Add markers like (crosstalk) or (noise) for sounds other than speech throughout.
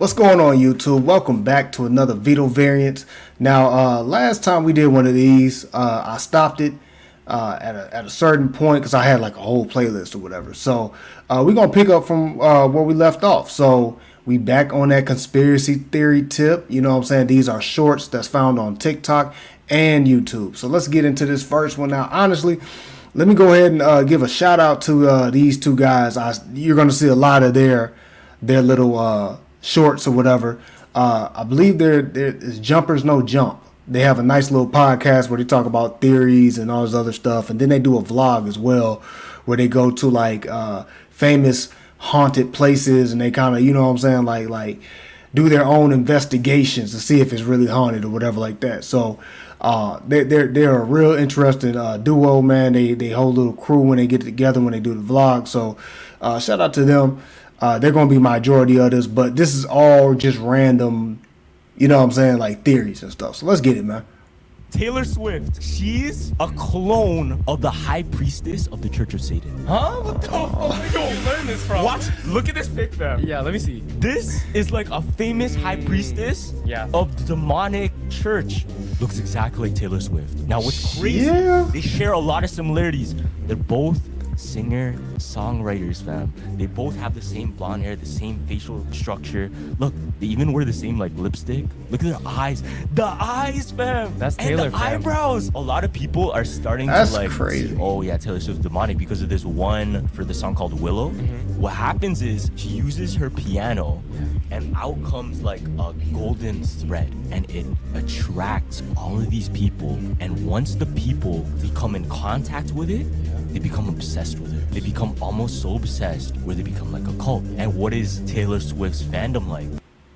What's going on YouTube? Welcome back to another Vito variant. Now, uh, last time we did one of these, uh, I stopped it uh, at, a, at a certain point because I had like a whole playlist or whatever. So uh, we're going to pick up from uh, where we left off. So we back on that conspiracy theory tip. You know what I'm saying? These are shorts that's found on TikTok and YouTube. So let's get into this first one now. Honestly, let me go ahead and uh, give a shout out to these two guys. I, you're going to see a lot of their their little shorts or whatever. Uh, I believe there there is Jumpers No Jump. They have a nice little podcast where they talk about theories and all this other stuff, and then they do a vlog as well where they go to like uh, famous haunted places and they kind of you know what I'm saying like like do their own investigations to see if it's really haunted or whatever like that. So uh, they, they're they're a real interesting uh, duo, man. They they hold a little crew when they get together when they do the vlog. So uh, shout out to them. Uh, they're going to be majority of this, but this is all just random, you know what I'm saying, like theories and stuff. So let's get it, man. Taylor Swift, she's a clone of the high priestess of the Church of Satan. Huh? What the fuck? Where you learn this from? Watch, look at this pic, fam. Yeah, let me see. This is like a famous high priestess yeah. of the demonic church. Looks exactly like Taylor Swift. Now, what's crazy? Yeah. They share a lot of similarities. They're both singer songwriters fam. They both have the same blonde hair the same facial structure. Look they even wear the same like lipstick. Look at their eyes. The eyes fam. That's taylor and the fam. eyebrows. A lot of people are starting that's to like crazy. oh yeah taylor Swift demonic because of this one for the song called willow. Mm-hmm. what happens is she uses her piano and out comes like a golden thread and it attracts all of these people. And once the people become in contact with it they become obsessed with her. They become almost so obsessed where they become like a cult. And what is Taylor Swift's fandom like?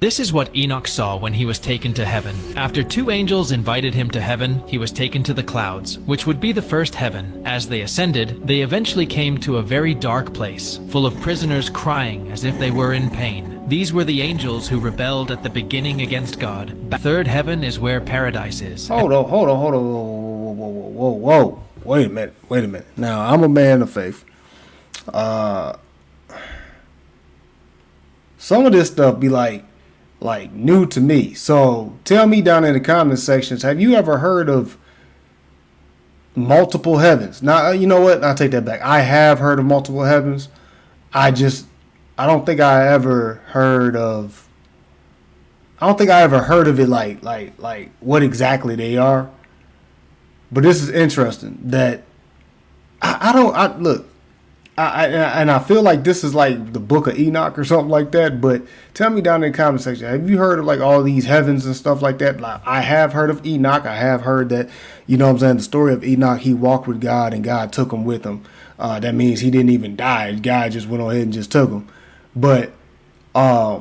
This is what Enoch saw when he was taken to heaven. After two angels invited him to heaven, he was taken to the clouds, which would be the first heaven. As they ascended, they eventually came to a very dark place, full of prisoners crying as if they were in pain. These were the angels who rebelled at the beginning against God. Third heaven is where paradise is. Hold on, hold on, hold on, whoa, whoa, whoa, whoa, whoa, whoa wait a minute, wait a minute. Now I'm a man of faith. Uh, some of this stuff be like, like new to me. So tell me down in the comment sections, have you ever heard of multiple heavens? Now you know what? I'll take that back. I have heard of multiple heavens. I just, I don't think I ever heard of. I don't think I ever heard of it like like like what exactly they are. But this is interesting that I, I don't I look I, I, and I feel like this is like the book of Enoch or something like that. But tell me down in the comment section, have you heard of like all these heavens and stuff like that? Like I have heard of Enoch. I have heard that, you know what I'm saying, the story of Enoch, he walked with God and God took him with him. Uh, that means he didn't even die. God just went on ahead and just took him. But, uh,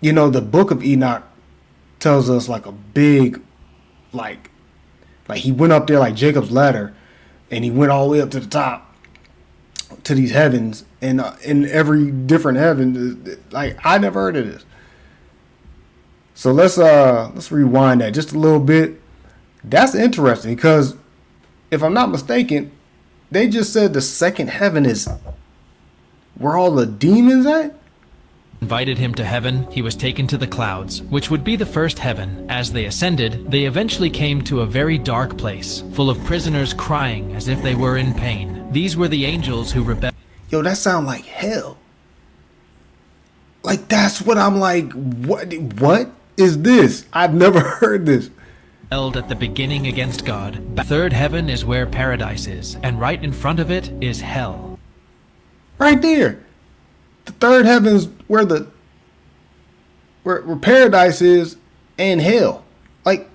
you know, the book of Enoch tells us like a big, like like he went up there like Jacob's ladder, and he went all the way up to the top, to these heavens, and uh, in every different heaven, like I never heard of this. So let's uh let's rewind that just a little bit. That's interesting because if I'm not mistaken, they just said the second heaven is where all the demons at invited him to heaven, he was taken to the clouds, which would be the first heaven. As they ascended, they eventually came to a very dark place, full of prisoners crying as if they were in pain. These were the angels who rebelled. Yo, that sound like hell. Like that's what I'm like. What? What is this? I've never (laughs) heard this. Held at the beginning against God. Third heaven is where paradise is, and right in front of it is hell. Right there the third heaven's where the where, where paradise is and hell. Like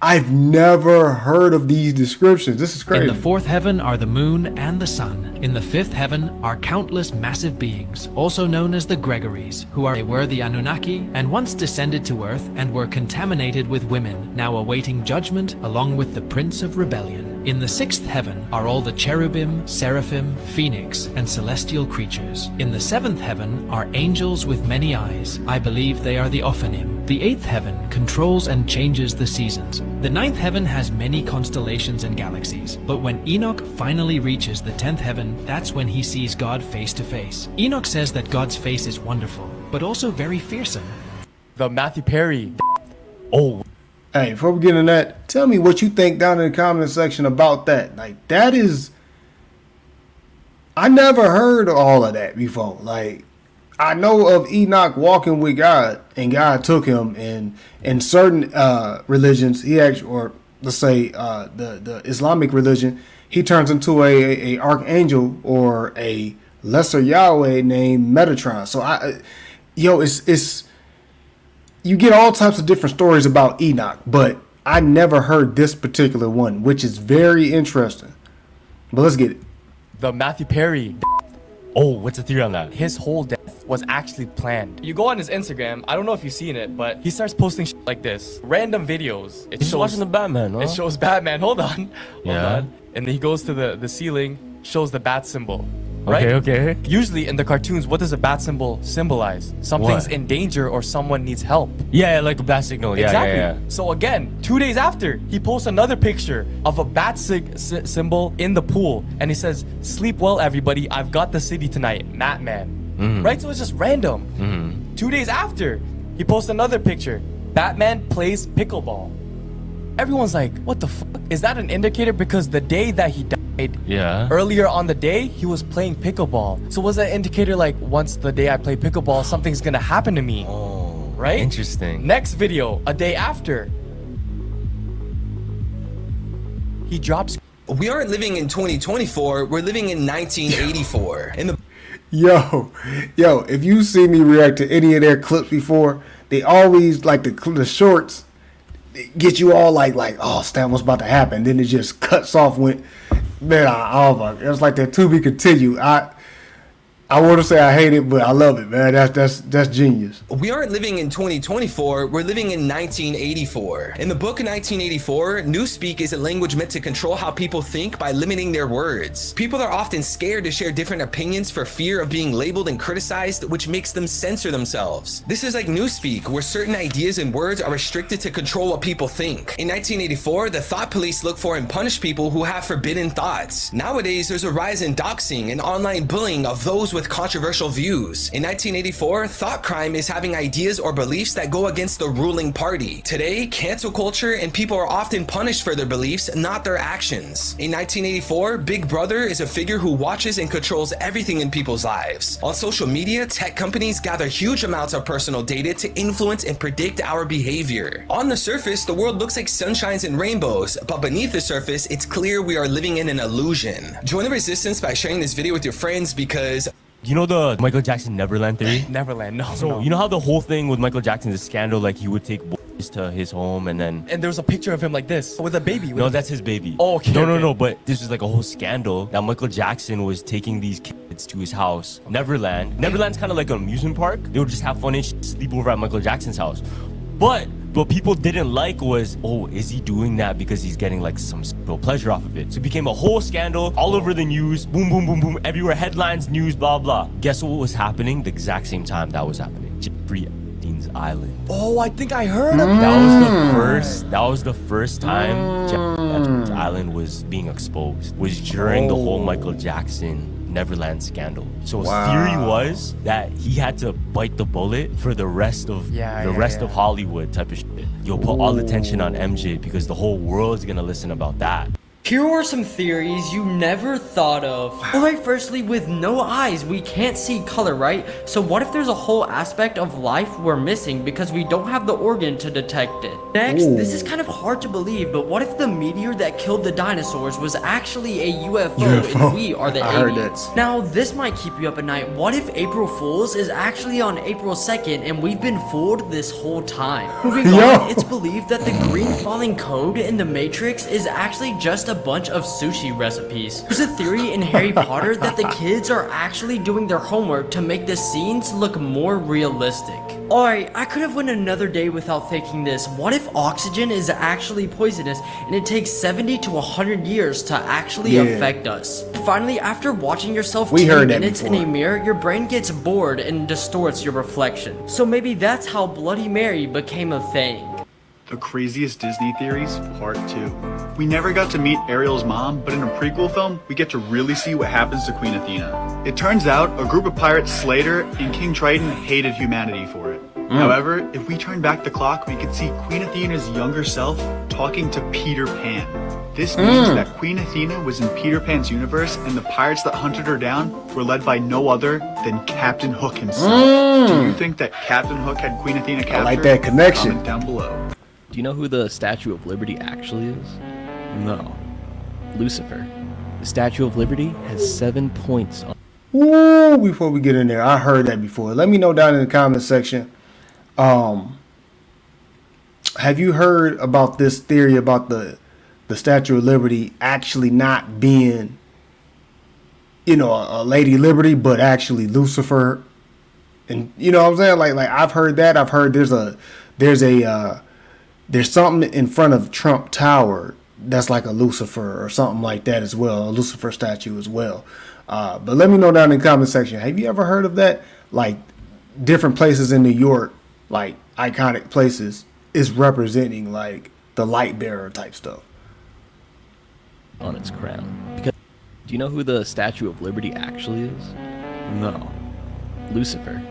I've never heard of these descriptions. This is crazy. In the fourth heaven are the moon and the sun. In the fifth heaven are countless massive beings, also known as the Gregories, who are they were the Anunnaki and once descended to earth and were contaminated with women, now awaiting judgment along with the Prince of Rebellion. In the sixth heaven are all the cherubim, seraphim, phoenix, and celestial creatures. In the seventh heaven are angels with many eyes. I believe they are the Ophanim. The eighth heaven controls and changes the seasons. The ninth heaven has many constellations and galaxies. But when Enoch finally reaches the tenth heaven, that's when he sees God face to face. Enoch says that God's face is wonderful, but also very fearsome. The Matthew Perry. Oh, Hey, before we get into that, tell me what you think down in the comment section about that. Like that is I never heard all of that before. Like I know of Enoch walking with God and God took him and in certain uh religions he actually or let's say uh the the Islamic religion he turns into a, a, archangel or a lesser Yahweh named Metatron. So I yo it's it's you get all types of different stories about Enoch, but I never heard this particular one, which is very interesting. But let's get it. The Matthew Perry. oh, what's the theory on that? His whole death was actually planned. You go on his Instagram. I don't know if you've seen it, but he starts posting shit like this, random videos. It He's shows watching the Batman, huh? It shows Batman. (laughs) Hold on. Hold Yeah. on. And then he goes to the, the ceiling, shows the bat symbol. Right? Okay, okay. Usually in the cartoons, what does a bat symbol symbolize? Something's What? in danger or someone needs help. Yeah, like a bat signal. Yeah, exactly. yeah, yeah. So again, two days after, he posts another picture of a bat sig- sy- symbol in the pool, and he says, "Sleep well, everybody. I've got the city tonight, Matman." Mm-hmm. Right? So it's just random. Two days after, he posts another picture. Batman plays pickleball. Everyone's like, "What the fuck? Is that an indicator?" Because the day that he died, Yeah. earlier on the day, he was playing pickleball. So was that indicator like, once the day I play pickleball, something's gonna happen to me? Oh, right? Interesting. Next video, a day after. He drops We aren't living in 2024, we're living in 1984. (laughs) In the Yo, yo, if you see me react to any of their clips before, they always like the the shorts get you all like like oh Stan, what's about to happen? Then it just cuts off when man, I, oh my, it's like that to be continued. I I want to say I hate it, but I love it, man. That's that's that's genius. we aren't living in 2024, we're living in 1984. In the book 1984, Newspeak is a language meant to control how people think by limiting their words. People are often scared to share different opinions for fear of being labeled and criticized, which makes them censor themselves. This is like Newspeak, where certain ideas and words are restricted to control what people think. In 1984, the thought police look for and punish people who have forbidden thoughts. Nowadays, there's a rise in doxing and online bullying of those with controversial views. In 1984, thought crime is having ideas or beliefs that go against the ruling party. Today, cancel culture and people are often punished for their beliefs, not their actions. In 1984, Big Brother is a figure who watches and controls everything in people's lives. On social media, tech companies gather huge amounts of personal data to influence and predict our behavior. On the surface, the world looks like sunshines and rainbows, but beneath the surface, it's clear we are living in an illusion. Join the resistance by sharing this video with your friends because You know the Michael Jackson Neverland theory? (laughs) Neverland. No, So no. you know how the whole thing with Michael Jackson, the scandal, like he would take boys to his home and then. and there was a picture of him like this with a baby. with No, a- that's his baby. Oh, okay, No, no, okay. no. But this was like a whole scandal that Michael Jackson was taking these kids to his house, Neverland. Neverland's kind of like an amusement park. They would just have fun and sleep over at Michael Jackson's house. But what people didn't like was, oh, is he doing that because he's getting like some pleasure off of it? So it became a whole scandal all over the news. Boom, boom, boom, boom. Everywhere, headlines, news, blah, blah. Guess what was happening the exact same time that was happening? Jeffrey Epstein's Island. Oh, I think I heard of That was the first. That was the first time Mm. island was being exposed. Was during the whole Michael Jackson Neverland scandal. So his Wow. theory was that he had to bite the bullet for the rest of Yeah, the yeah, rest yeah. of Hollywood type of shit. You'll put all the attention on MJ because the whole world's gonna listen about that. Here are some theories you never thought of. Alright, firstly, with no eyes, we can't see color, right? So what if there's a whole aspect of life we're missing because we don't have the organ to detect it? Next, this is kind of hard to believe, but what if the meteor that killed the dinosaurs was actually a UFO, UFO. and we are the I aliens? Now, this might keep you up at night. What if April Fool's is actually on April 2nd and we've been fooled this whole time? Moving (laughs) on, it's believed that the green falling code in the Matrix is actually just a bunch of sushi recipes. There's a theory in Harry Potter that the kids are actually doing their homework to make the scenes look more realistic. Alright, I could have went another day without thinking this. What if oxygen is actually poisonous and it takes 70 to 100 years to actually Yeah. affect us? Finally, after watching yourself We 10 heard minutes in a mirror, your brain gets bored and distorts your reflection. So maybe that's how Bloody Mary became a thing. The Craziest Disney Theories, Part 2. We never got to meet Ariel's mom, but in a prequel film, we get to really see what happens to Queen Athena. It turns out a group of pirates slayed her, and King Triton hated humanity for it. Hmm. However, if we turn back the clock, we could see Queen Athena's younger self talking to Peter Pan. This means hmm. that Queen Athena was in Peter Pan's universe, and the pirates that hunted her down were led by no other than Captain Hook himself. Do hmm. you think that Captain Hook had Queen Athena captured? like that connection. Comment down below. Do you know who the Statue of Liberty actually is? No. Lucifer. The Statue of Liberty has seven points on Woo, before we get in there, I heard that before. Let me know down in the comment section. Um, have you heard about this theory about the the Statue of Liberty actually not being, you know, a, a Lady Liberty, but actually Lucifer? And you know what I'm saying? Like, like I've heard that. I've heard there's a there's a uh, there's something in front of Trump Tower that's like a Lucifer or something like that as well, a Lucifer statue as well. Uh, but let me know down in the comment section. Have you ever heard of that? Like different places in New York, like iconic places, is representing like the light bearer type stuff. on its crown. Because do you know who the Statue of Liberty actually is? No. Lucifer.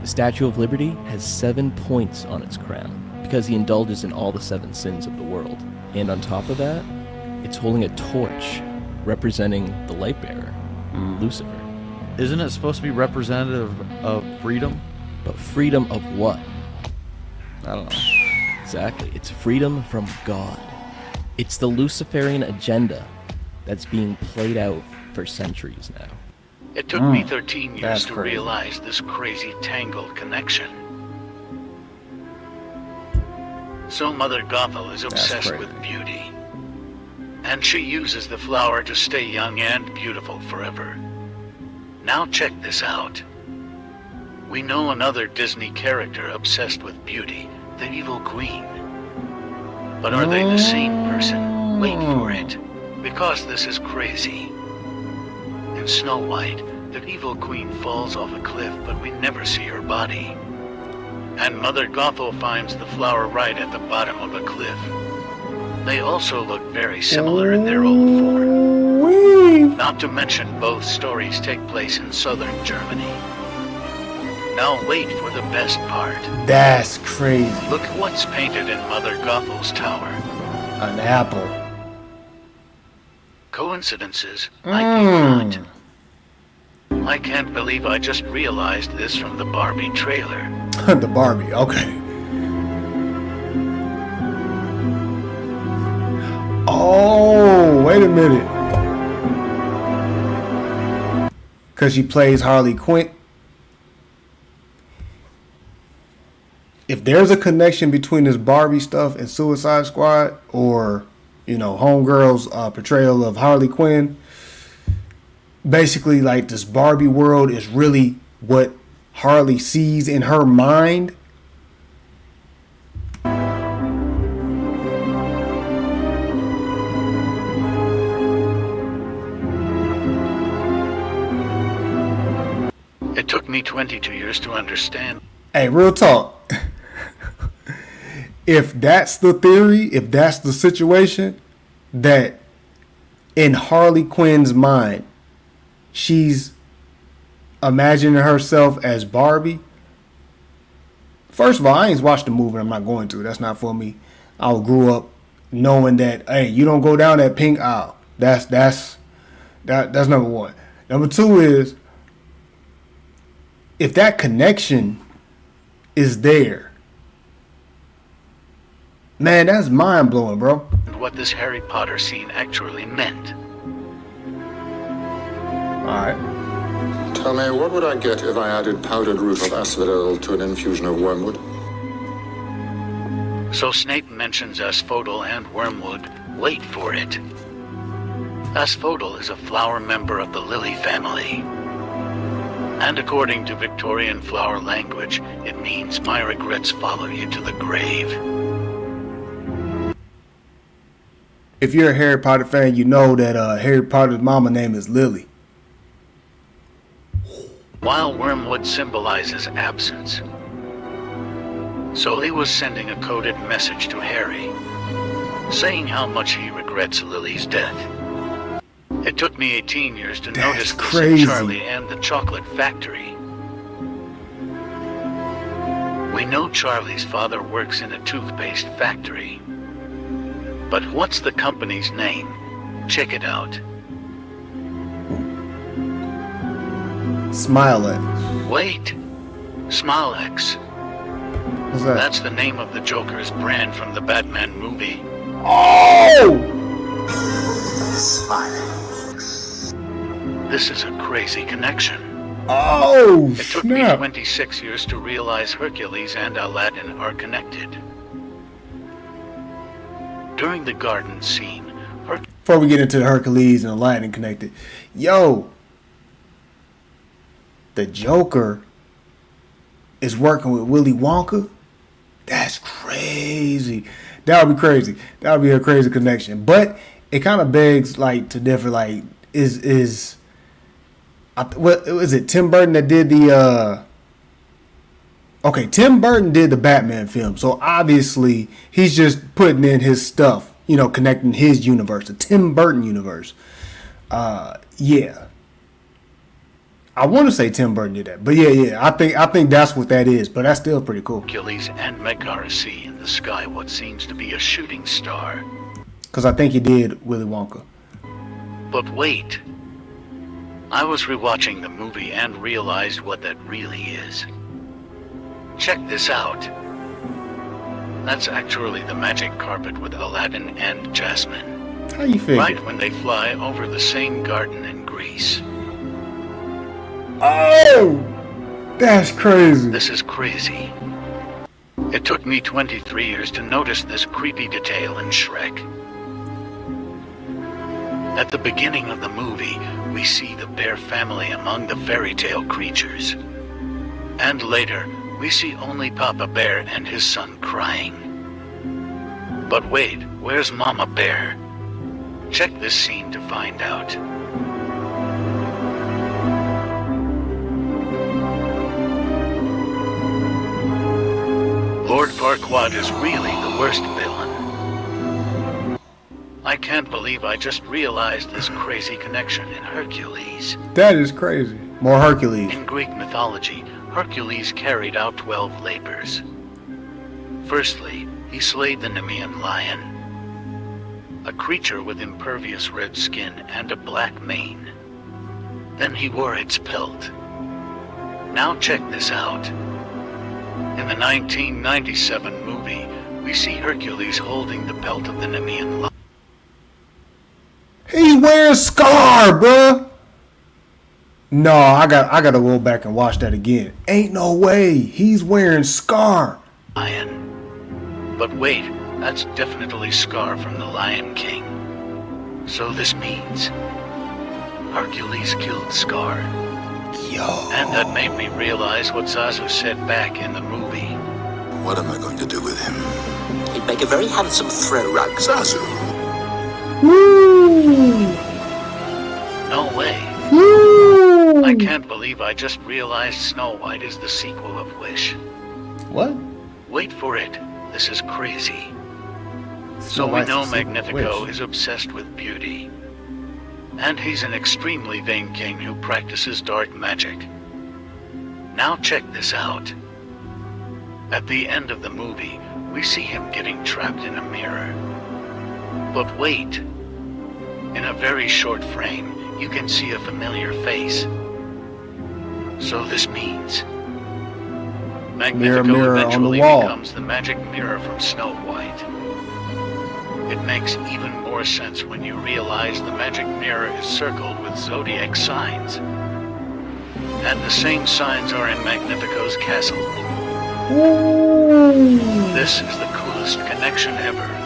The Statue of Liberty has seven points on its crown because he indulges in all the seven sins of the world. And on top of that, it's holding a torch representing the light bearer, hmm. Lucifer. Isn't it supposed to be representative of freedom? But freedom of what? I don't know. Exactly. It's freedom from God. It's the Luciferian agenda that's being played out for centuries now. It took me hmm. 13 years that's to crazy. realize this crazy tangled connection. So Mother Gothel is obsessed with beauty. And she uses the flower to stay young and beautiful forever. Now check this out. We know another Disney character obsessed with beauty, the Evil Queen. But are they the same person? Wait for it, because this is crazy. In Snow White, the evil queen falls off a cliff, but we never see her body. And Mother Gothel finds the flower right at the bottom of a cliff. They also look very similar in their old form. Not to mention both stories take place in southern Germany. Now wait for the best part. That's crazy. Look what's painted in Mother Gothel's tower. An apple. Coincidences? I mm. think not. I can't believe I just realized this from the Barbie trailer. (laughs) the Barbie. Okay. Oh, wait a minute. Because she plays Harley Quinn. If there's a connection between this Barbie stuff and Suicide Squad, or you know, Homegirl's uh, portrayal of Harley Quinn, basically like this Barbie world is really what Harley sees in her mind. It took me 22 years to understand. Hey, real talk. (laughs) if that's the theory, if that's the situation, that in Harley Quinn's mind, she's imagining herself as Barbie. First of all, I ain't watched the movie. I'm not going to. That's not for me. I grew up knowing that. Hey, you don't go down that pink aisle. That's that's that that's number one. Number two is if that connection is there, man, that's mind blowing, bro. what this Harry Potter scene actually meant. All right. Tell me, what would I get if I added powdered root of asphodel to an infusion of wormwood? So Snape mentions asphodel and wormwood. Wait for it. Asphodel is a flower member of the lily family. And according to Victorian flower language, it means my regrets follow you to the grave. If you're a Harry Potter fan, you know that uh, Harry Potter's mama name is Lily. While wormwood symbolizes absence, So he was sending a coded message to Harry, saying how much he regrets Lily's death. It took me 18 years to notice this crazy. Charlie and the Chocolate Factory. We know Charlie's father works in a toothpaste factory. But what's the company's name? Check it out. Smilex. Wait. Smilex. What's that? That's the name of the Joker's brand from the Batman movie. Oh! This is a crazy connection. Oh, It took me 26 years to realize Hercules and Aladdin are connected. During the garden scene, Her- Before we get into Hercules and Aladdin connected, yo, the Joker is working with Willy Wonka. That's crazy. That would be crazy. That would be a crazy connection. But it kind of begs like to differ. Like, is is I, was it? Tim Burton that did the. uh Okay, Tim Burton did the Batman film, so obviously he's just putting in his stuff, you know, connecting his universe, the Tim Burton universe. Uh, yeah. I want to say Tim Burton did that, but yeah, yeah, I think I think that's what that is. But that's still pretty cool Achilles and Megara see in the sky what seems to be a shooting star. because I think he did Willy Wonka. But wait. I was rewatching the movie and realized what that really is. Check this out. That's actually the magic carpet with Aladdin and Jasmine. How you figure? Right when they fly over the same garden in Greece. Oh, that's crazy. This is crazy. It took me 23 years to notice this creepy detail in Shrek. At the beginning of the movie, we see the bear family among the fairy tale creatures. And later, we see only Papa Bear and his son crying. But wait, where's Mama Bear? Check this scene to find out. Lord Farquaad is really the worst villain. I can't believe I just realized this crazy connection in Hercules. That is crazy. More Hercules. In Greek mythology, Hercules carried out 12 labors. Firstly, he slayed the Nemean lion, a creature with impervious red skin and a black mane. Then he wore its pelt. Now check this out. In the 1997 movie, we see Hercules holding the pelt of the Nemean lion. He wears Scar, bruh. No, I got I gotta go back and watch that again. Ain't no way. He's wearing Scar. lion. But wait, that's definitely Scar from the Lion King. So this means Hercules killed Scar. Yo. And that made me realize what Zazu said back in the movie. What am I going to do with him? He'd make a very handsome throw rug, Zazu. Woo! No way. Woo! I can't believe I just realized Snow White is the sequel of Wish. What? Wait for it. This is crazy. Snow So we White's know the sequel of Magnifico Wish. is obsessed with beauty. And he's an extremely vain king who practices dark magic. Now check this out. At the end of the movie, we see him getting trapped in a mirror. But wait. In a very short frame, you can see a familiar face. So this means Magnifico mirror on the eventually wall. becomes the magic mirror from Snow White. It makes even more sense when you realize the magic mirror is circled with zodiac signs. And the same signs are in Magnifico's castle. This is the coolest connection ever.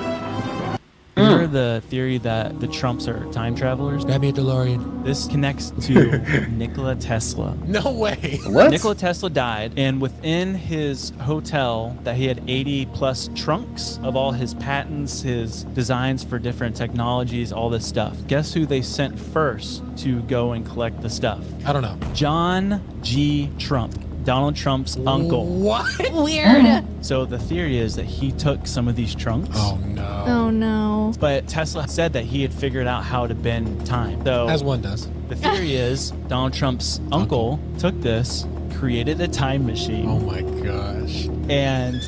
You heard the theory that the Trumps are time travelers? Grab me a DeLorean. This connects to (laughs) Nikola Tesla. No way. What? Nikola Tesla died, and within his hotel, that he had 80 plus trunks of all his patents, his designs for different technologies, all this stuff. Guess who they sent first to go and collect the stuff? I don't know. John G. Trump. Donald Trump's uncle. What? (laughs) Weird. So the theory is that he took some of these trunks. Oh no. Oh no. But Tesla said that he had figured out how to bend time. So As one does. The theory is Donald Trump's uncle took this, created a time machine. Oh my gosh. And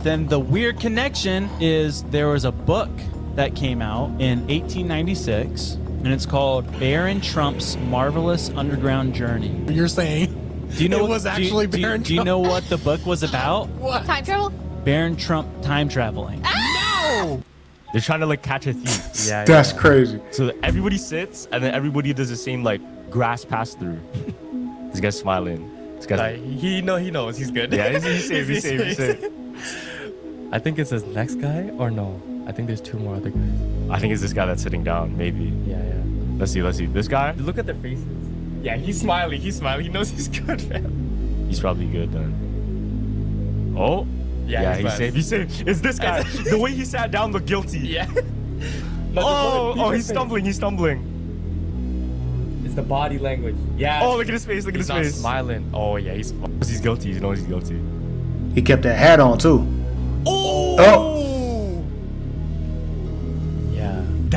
then the weird connection is there was a book that came out in 1896 and it's called Baron Trump's Marvelous Underground Journey. You're saying do you know it what- was do you- actually do you, Baron do you know what the book was about? (laughs) What? Time travel? Baron Trump time traveling. No. They're trying to like catch a thief. (laughs) Yeah, That's crazy. So everybody sits and then everybody does the same like grass pass through. (laughs) this guy's smiling. This guy's Uh, he know he knows he's good. Yeah, he's, he's safe, he's safe, he's safe. I think it's this next guy or no? I think there's two more other guys. I think it's this guy that's sitting down, maybe. Yeah, yeah. Let's see, let's see. This guy? Look at their faces. Yeah, he's smiling. He's smiling. He knows he's good, man. He's probably good then. Oh? Yeah, yeah he's he's fine. safe, he's safe. It's this guy. the way he sat down looked guilty. (laughs) Yeah. (laughs) Oh, oh, he's stumbling, he's stumbling. It's the body language. Yeah. Oh, look at his face, look at his not face. smiling. Oh yeah, he's. He's guilty, he knows he's guilty. He kept that hat on too. Oh! Oh.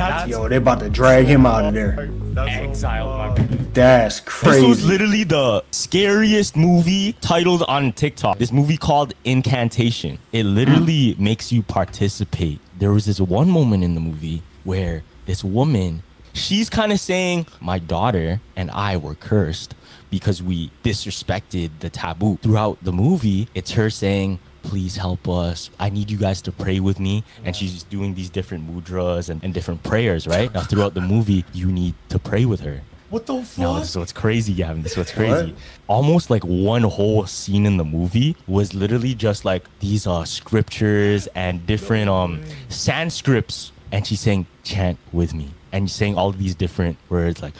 That's Yo, they about to drag him out of there. exile, my. That's crazy. This was literally the scariest movie titled on TikTok. This movie called Incantation. It literally makes you participate. There was this one moment in the movie where this woman, she's kind of saying, My daughter and I were cursed because we disrespected the taboo. Throughout the movie, it's her saying, Please help us. I need you guys to pray with me. And she's doing these different mudras and, and different prayers, right? Now, throughout the movie, you need to pray with her. What the fuck? No, this is what's crazy, Gavin. This is what's crazy. Almost like one whole scene in the movie was literally just like these uh scriptures and different um Sanscripts, and she's saying chant with me, and saying all these different words like.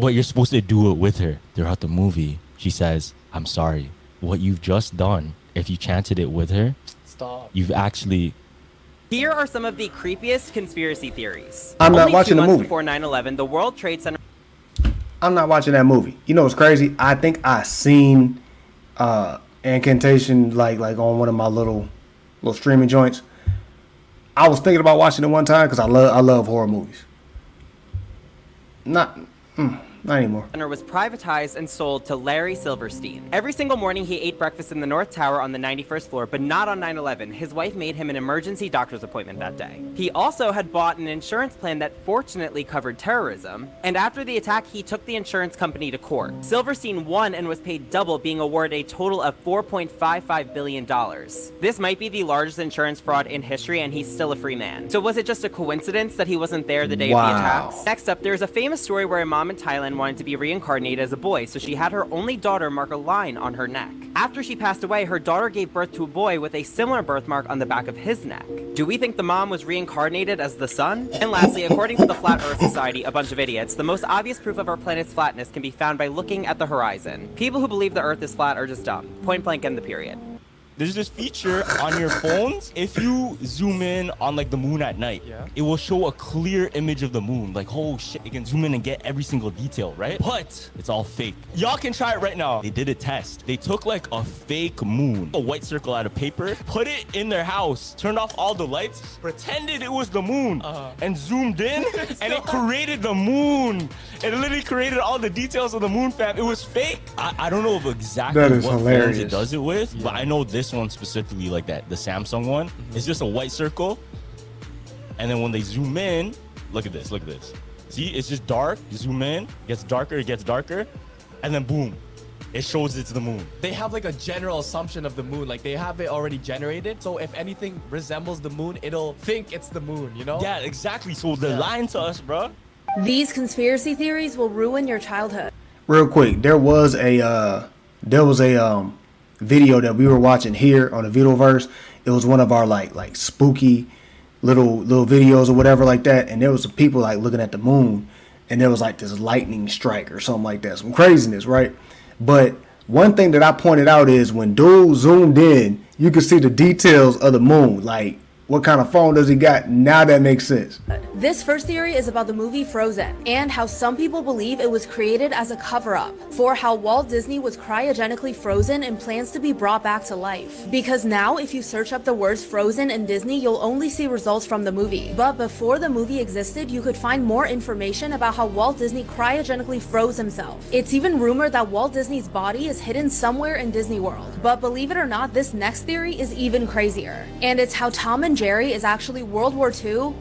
But you're supposed to do it with her throughout the movie. She says, "I'm sorry. What you've just done. If you chanted it with her, Stop. you've actually Here are some of the creepiest conspiracy theories. I'm not watching two the movie. Before 9/11, the World Trade Center I'm not watching that movie. You know what's crazy? I think I seen uh incantation like like on one of my little little streaming joints. I was thinking about watching it one time because I love I love horror movies. Not mm, not anymore. Center was privatized and sold to Larry Silverstein. Every single morning, he ate breakfast in the North Tower on the 91st floor, but not on 9 11. His wife made him an emergency doctor's appointment that day. He also had bought an insurance plan that fortunately covered terrorism, and after the attack, he took the insurance company to court. Silverstein won and was paid double, being awarded a total of $4.55 billion. This might be the largest insurance fraud in history, and he's still a free man. So, was it just a coincidence that he wasn't there the day of the attacks? Next up, there's a famous story where a mom in Thailand wanted to be reincarnated as a boy, so she had her only daughter mark a line on her neck. After she passed away, her daughter gave birth to a boy with a similar birthmark on the back of his neck. Do we think the mom was reincarnated as the son? And lastly, according to the Flat Earth Society, a bunch of idiots, the most obvious proof of our planet's flatness can be found by looking at the horizon. People who believe the Earth is flat are just dumb. Point blank end the period. There's this feature on your phones. If you zoom in on like the moon at night, it will show a clear image of the moon. Like, oh shit, you can zoom in and get every single detail, right? But it's all fake. Y'all can try it right now. They did a test. They took like a fake moon, a white circle out of paper, put it in their house, turned off all the lights, pretended it was the moon, uh-huh. and zoomed in, (laughs) and it created the moon. It literally created all the details of the moon, fam. It was fake. I, I don't know of exactly That is what phones it does it with, but I know this one specifically, like that, the Samsung one, it's just a white circle. And then when they zoom in, look at this, look at this. See, it's just dark. You zoom in, it gets darker, it gets darker, and then boom, it shows it's the moon. They have like a general assumption of the moon. Like they have it already generated. So if anything resembles the moon, it'll think it's the moon. You know? Yeah, exactly. So they're lying to us, bro. These conspiracy theories will ruin your childhood. Real quick, there was a uh there was a um video that we were watching here on the Vitoverse. It was one of our like like spooky little little videos or whatever like that, and there was some people like looking at the moon, and there was like this lightning strike or something like that, some craziness, right? But one thing that I pointed out is when dude zoomed in, you could see the details of the moon. Like what kind of phone does he got? Now that makes sense. Uh, this first theory is about the movie Frozen and how some people believe it was created as a cover up for how Walt Disney was cryogenically frozen and plans to be brought back to life. Because now, if you search up the words Frozen and Disney, you'll only see results from the movie. But before the movie existed, you could find more information about how Walt Disney cryogenically froze himself. It's even rumored that Walt Disney's body is hidden somewhere in Disney World. But believe it or not, this next theory is even crazier. And it's how Tom and Jerry is actually World War II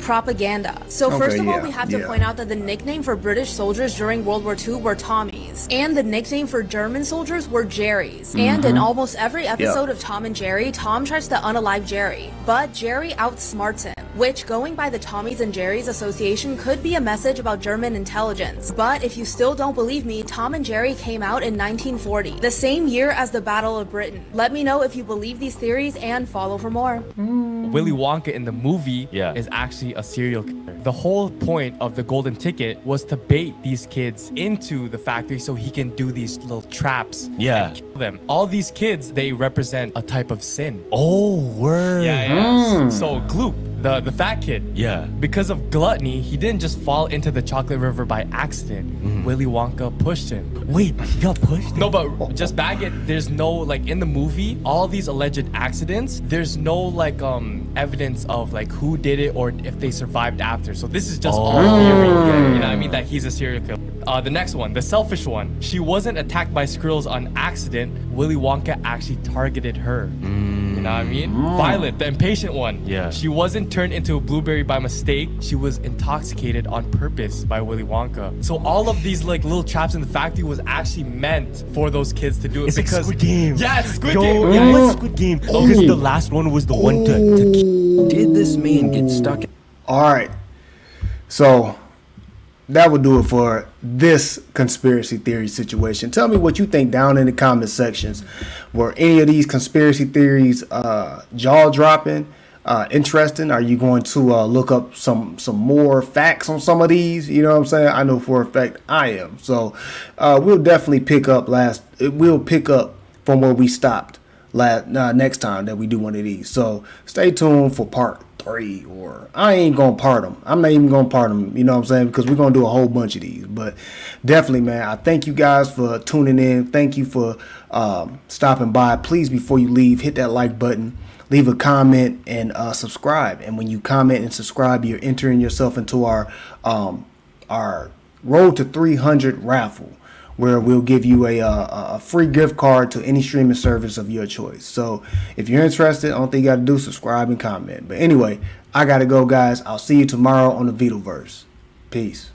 propaganda. So Okay, first of all, yeah, we have to yeah. point out that the nickname for British soldiers during World War II were Tommies, and the nickname for German soldiers were Jerrys. Mm-hmm. And in almost every episode Yeah. of Tom and Jerry, Tom tries to unalive Jerry, but Jerry outsmarts him. Which, going by the Tommies and Jerry's association, could be a message about German intelligence. But if you still don't believe me, Tom and Jerry came out in 1940, the same year as the Battle of Britain. Let me know if you believe these theories and follow for more. Willy Wonka in the movie Yeah. is actually a serial killer. The whole point of the golden ticket was to bait these kids into the factory so he can do these little traps Yeah. and kill them. All these kids, they represent a type of sin. Oh, word. Yeah, yeah. Mm. So Gloop, the, the fat kid, Yeah. because of gluttony, he didn't just fall into the chocolate river by accident. Mm-hmm. Willy Wonka pushed him. Wait, he got pushed? No, but just bag it. There's no like in the movie, all these alleged accidents. There's no like um evidence of like who did it or if they survived after. So this is just all Oh. theory. Yeah, you know what I mean? That he's a serial killer. Uh, the next one, the selfish one. She wasn't attacked by squirrels on accident. Willy Wonka actually targeted her. You know what I mean? Mm. Violet, the impatient one. Yeah. She wasn't turned into a blueberry by mistake. She was intoxicated on purpose by Willy Wonka. So all of these like little traps in the factory was actually meant for those kids to do it It's like because Squid Game. Yeah, it's Squid Yo, Game. it Yeah, was it's- Squid Game. Because the last one was the one to, to. Did this man get stuck? All right. So that will do it for this conspiracy theory situation. Tell me what you think down in the comment sections. Were any of these conspiracy theories uh, jaw dropping? Uh, interesting? Are you going to uh, look up some some more facts on some of these? You know what I'm saying? I know for a fact I am. So uh, we'll definitely pick up last. We'll pick up from where we stopped last uh, next time that we do one of these. So stay tuned for part three, or I ain't gonna part them. I'm not even gonna part them. You know what I'm saying? Because we're gonna do a whole bunch of these. But definitely, man, I thank you guys for tuning in. Thank you for um, stopping by. Please, before you leave, hit that like button. Leave a comment and uh, subscribe. And when you comment and subscribe, you're entering yourself into our um, our road to 300 raffle where we'll give you a, uh, a free gift card to any streaming service of your choice. So if you're interested, all thing you got to do subscribe and comment. But anyway, I got to go, guys. I'll see you tomorrow on the Vitoverse. Peace.